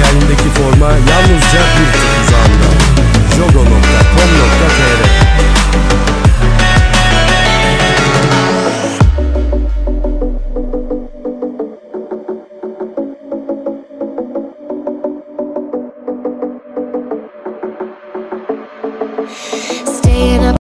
Hayalindeki forma yalnızca bir tık uzağında jogo.com.tr Yeah.